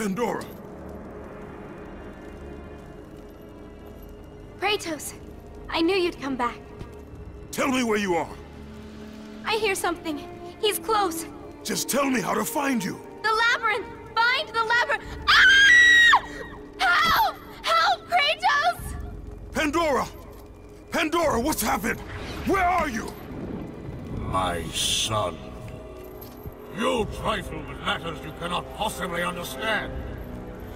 Pandora! Kratos! I knew you'd come back. Tell me where you are! I hear something. He's close. Just tell me how to find you! The labyrinth! Find the labyrinth! Ah! Help! Help, Kratos! Pandora! Pandora, what's happened? Where are you? My son. You trifle with matters you cannot possibly understand.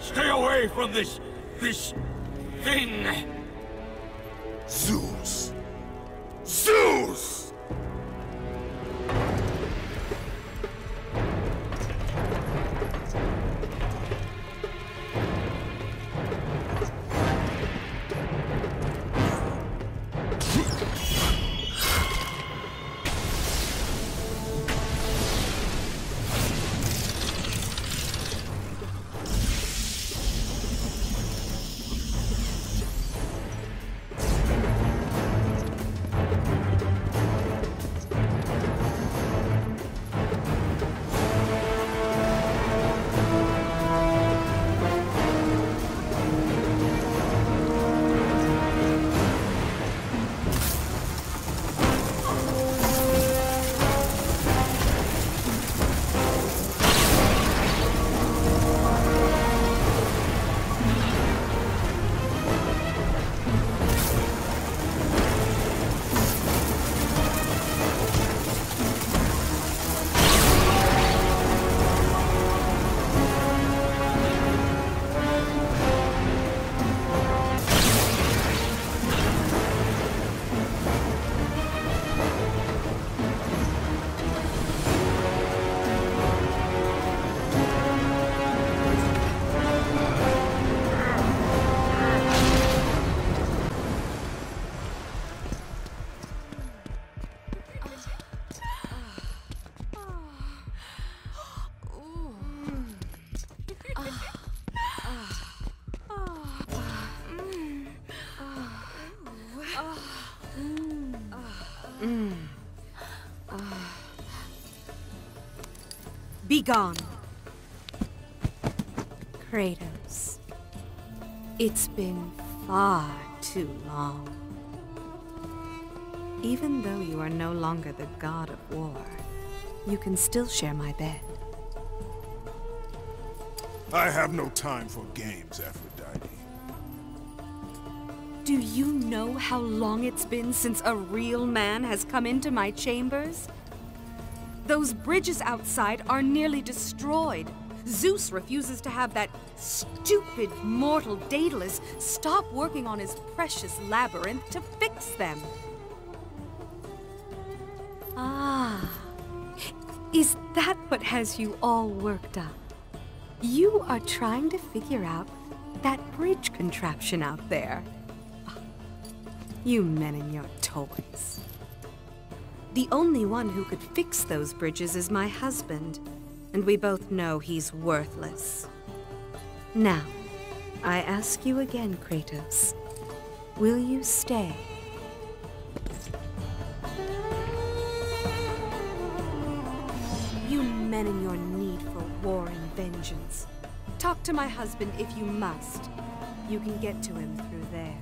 Stay away from this... this... thing! Zeus! Gone. Kratos. It's been far too long. Even though you are no longer the god of war, you can still share my bed. I have no time for games, Aphrodite. Do you know how long it's been since a real man has come into my chambers? Those bridges outside are nearly destroyed. Zeus refuses to have that stupid mortal Daedalus stop working on his precious labyrinth to fix them. Ah, is that what has you all worked up? You are trying to figure out that bridge contraption out there. You men and your toys. The only one who could fix those bridges is my husband, and we both know he's worthless. Now, I ask you again, Kratos. Will you stay? You men in your need for war and vengeance. Talk to my husband if you must. You can get to him through there.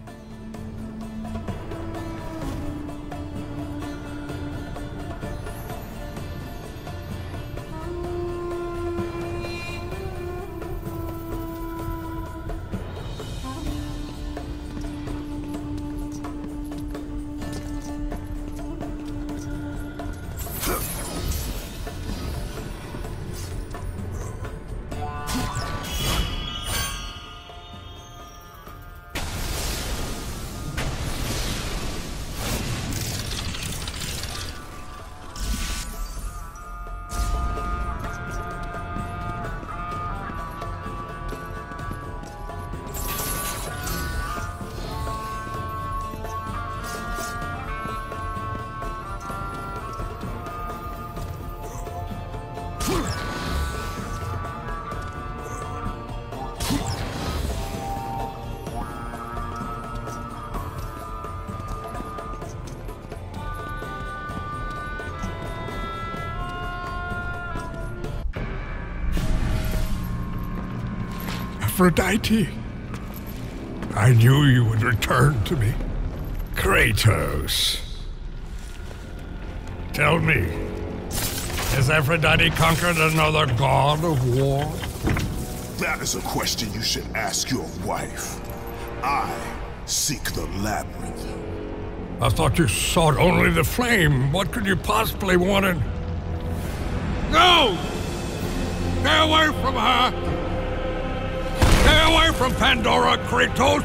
Aphrodite. I knew you would return to me. Kratos. Tell me, has Aphrodite conquered another god of war? That is a question you should ask your wife. I seek the labyrinth. I thought you sought only the flame. What could you possibly want in... No! Stay away from her! Away from Pandora, Kratos!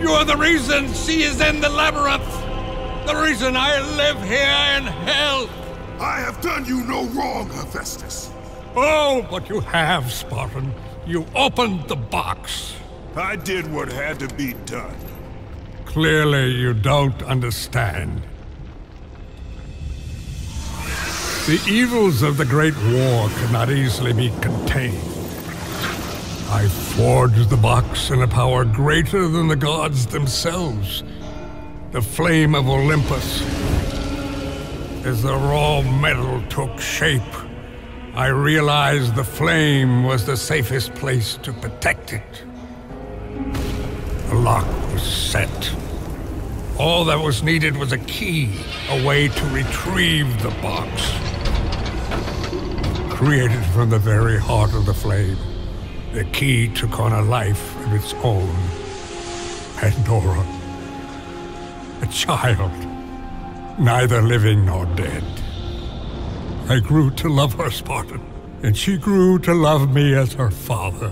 You are the reason she is in the labyrinth! The reason I live here in hell! I have done you no wrong, Hephaestus. Oh, but you have, Spartan. You opened the box. I did what had to be done. Clearly, you don't understand. The evils of the Great War cannot easily be contained. I forged the box in a power greater than the gods themselves. The flame of Olympus. As the raw metal took shape, I realized the flame was the safest place to protect it. The lock was set. All that was needed was a key, a way to retrieve the box. Created from the very heart of the flame, the key took on a life of its own. Pandora. A child, neither living nor dead. I grew to love her, Spartan, and she grew to love me as her father.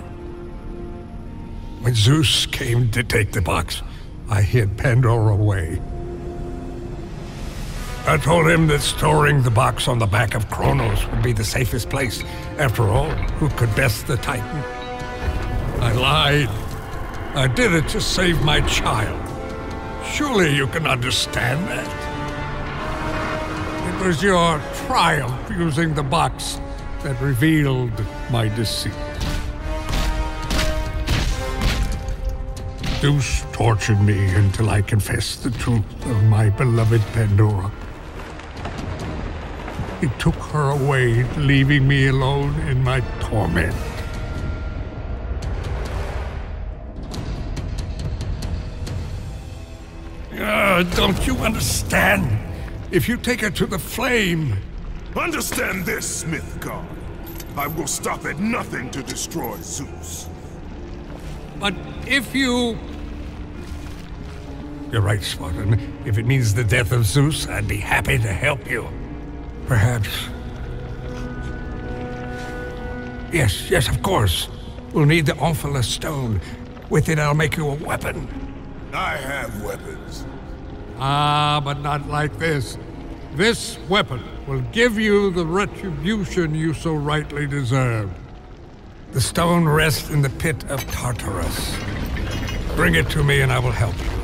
When Zeus came to take the box, I hid Pandora away. I told him that storing the box on the back of Cronos would be the safest place. After all, who could best the Titan? I lied. I did it to save my child. Surely you can understand that. It was your triumph using the box that revealed my deceit. Zeus tortured me until I confessed the truth of my beloved Pandora. He took her away, leaving me alone in my torment. Don't you understand? If you take her to the flame... Understand this, Smith God. I will stop at nothing to destroy Zeus. But if you... You're right, Spartan. If it means the death of Zeus, I'd be happy to help you. Perhaps. Yes, yes, of course. We'll need the Omphalos stone. With it, I'll make you a weapon. I have weapons. Ah, but not like this. This weapon will give you the retribution you so rightly deserve. The stone rests in the pit of Tartarus. Bring it to me and I will help you.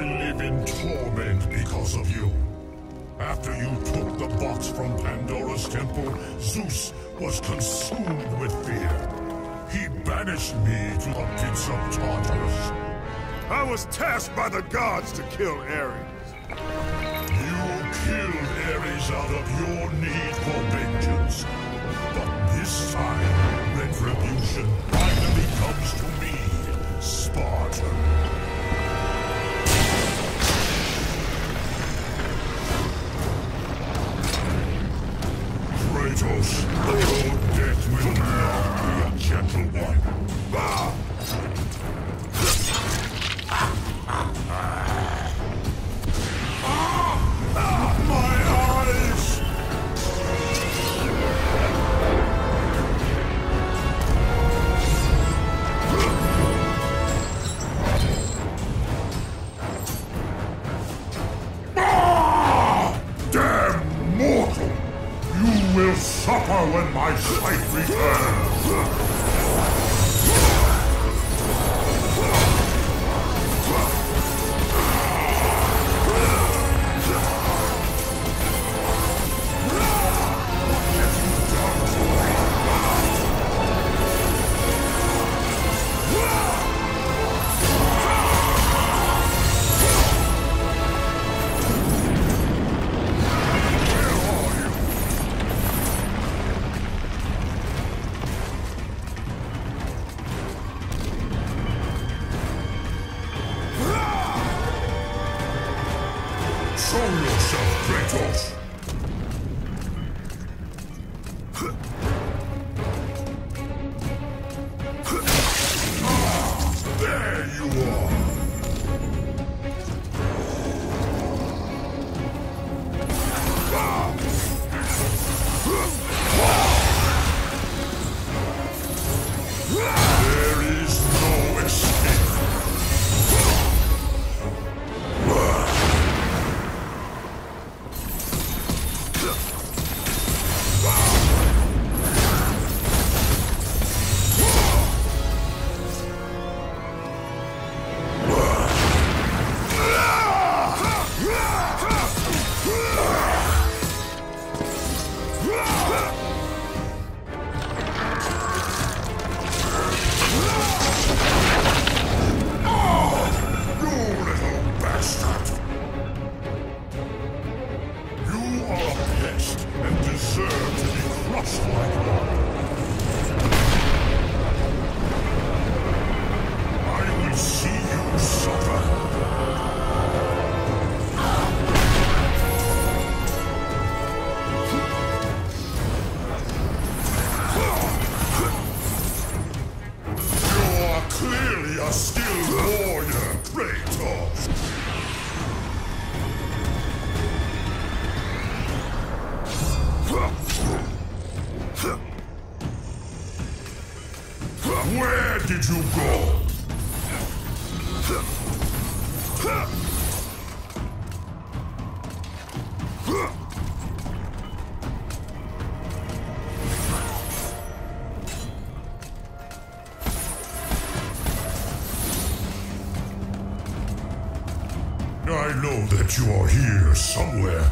I live in torment because of you. After you took the box from Pandora's temple, Zeus was consumed with fear. He banished me to the pits of Tartarus. I was tasked by the gods to kill Ares. You killed Ares out of your need for vengeance. But this time, retribution finally comes to me, Spartan. Kratos, sight returns! You go? I know that you are here somewhere.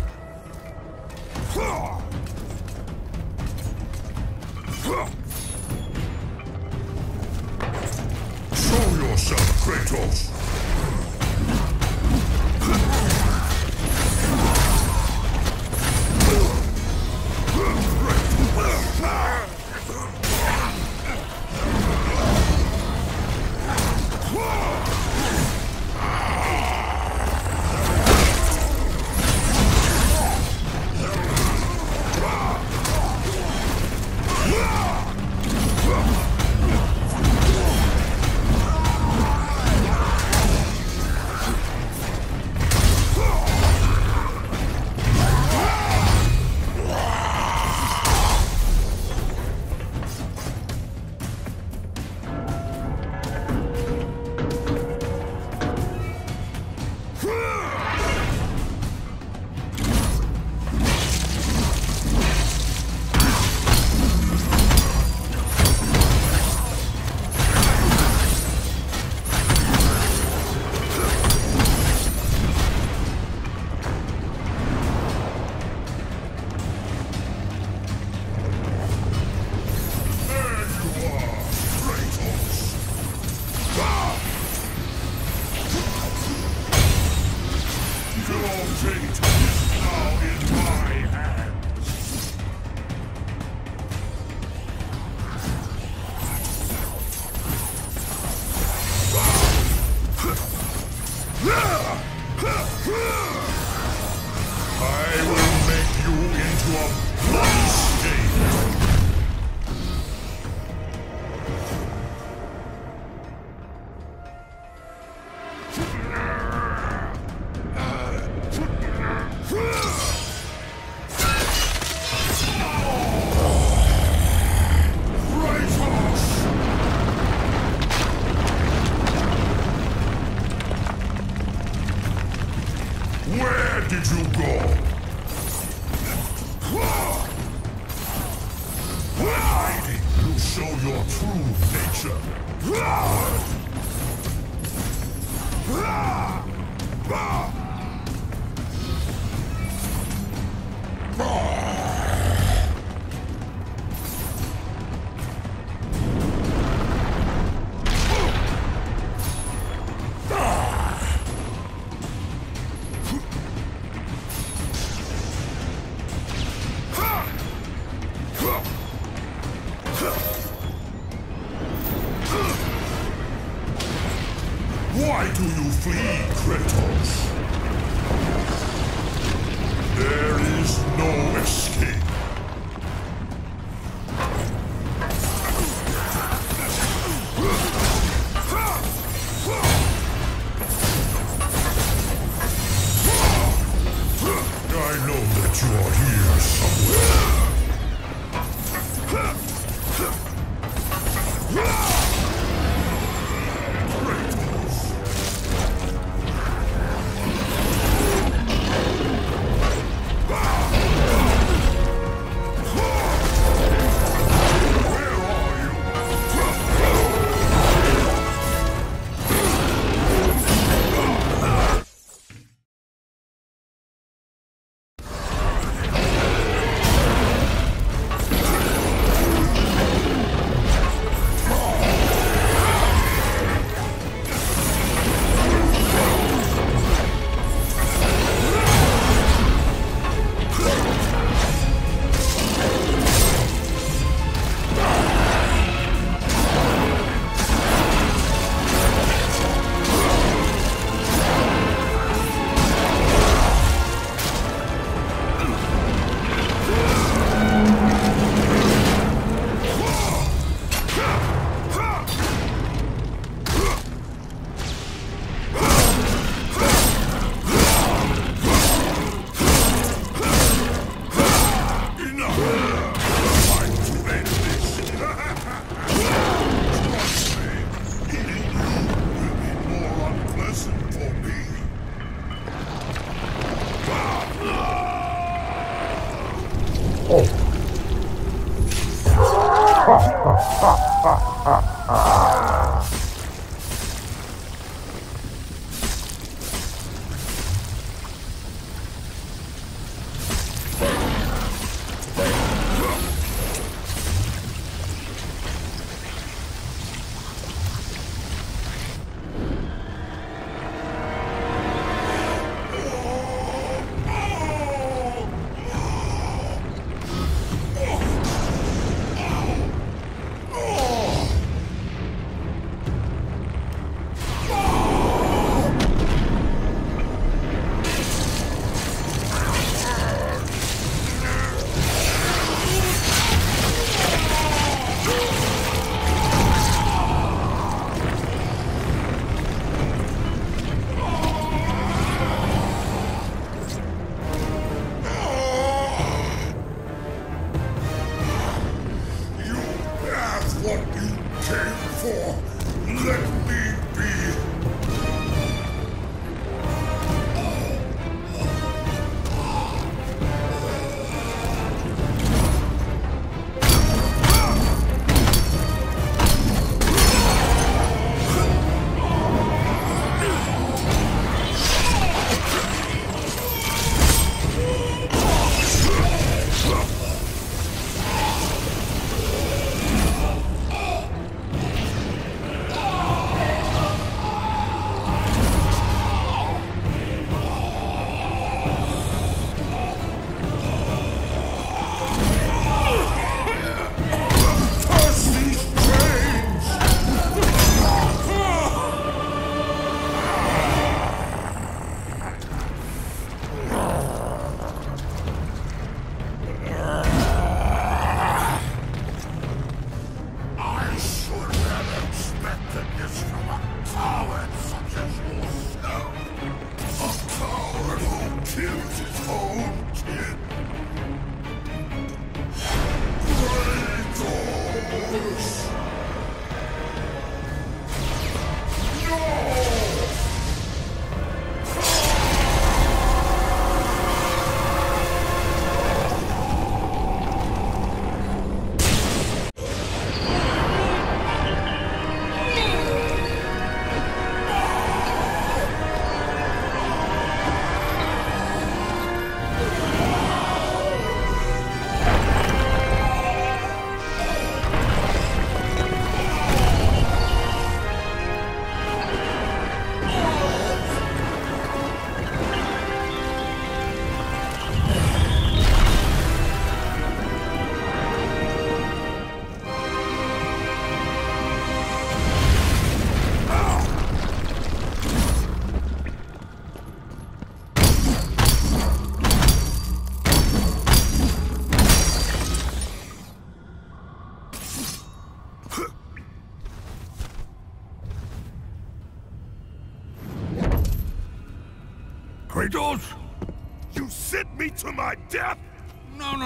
I know that you are here somewhere.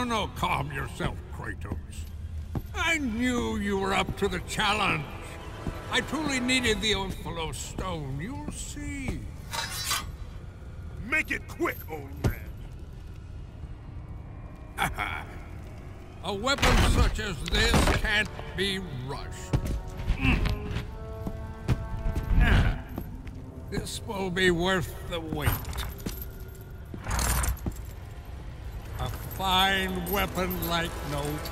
No. Calm yourself, Kratos. I knew you were up to the challenge. I truly needed the Omphalos stone. You'll see. Make it quick, old man. A weapon such as this can't be rushed. Mm. Ah. This will be worth the wait. A fine weapon like no other.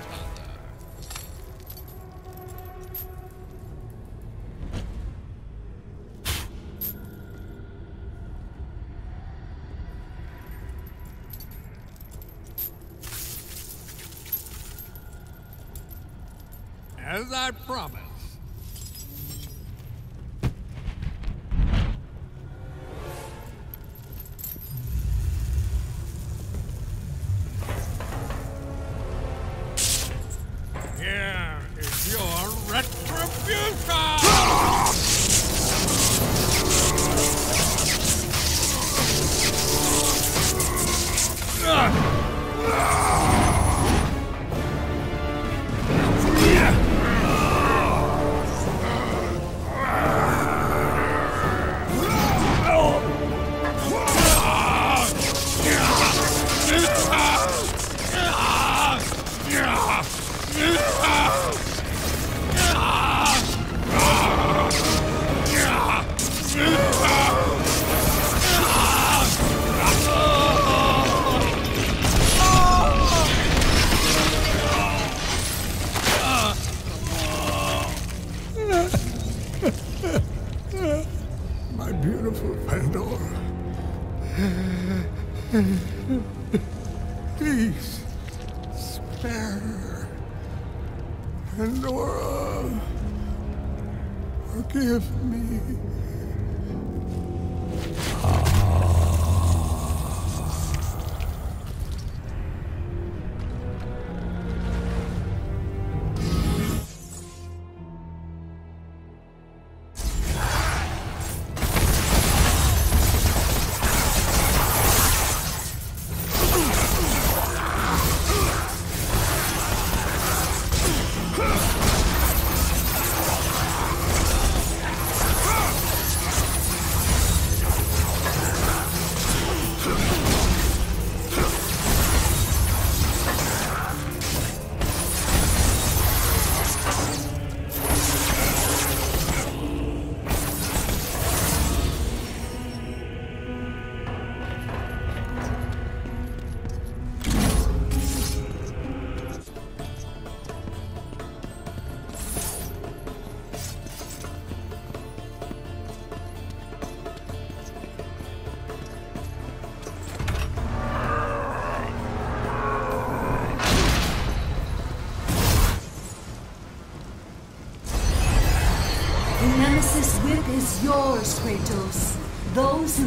As I promised.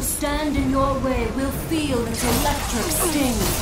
Stand in your way will feel its electric sting.